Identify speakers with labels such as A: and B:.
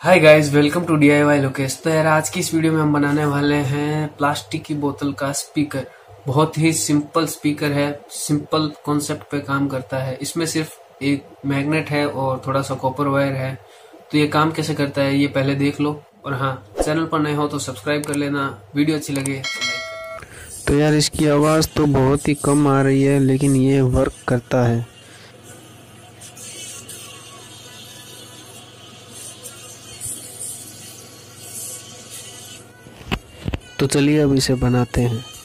A: Hi guys welcome to D I Lokesh तो यार, आज की इस वीडियो में हम बनाने वाले हैं प्लास्टिक की बोतल का स्पीकर बहुत ही सिंपल स्पीकर है सिंपल कॉन्सेप्ट पे काम करता है। इसमें सिर्फ़ एक मैग्नेट है और थोड़ा सा कॉपर वायर है। तो ये काम कैसे करता है, ये पहले देख लो। और हाँ चैनल पर नए हो तो सब्सक्राइब कर लेना। वीडियो अच्छी लगे
B: तो यार, इसकी आवाज़ तो बहुत ही कम आ रही है, लेकिन ये वर्क करता है। तो चलिए अब इसे बनाते हैं।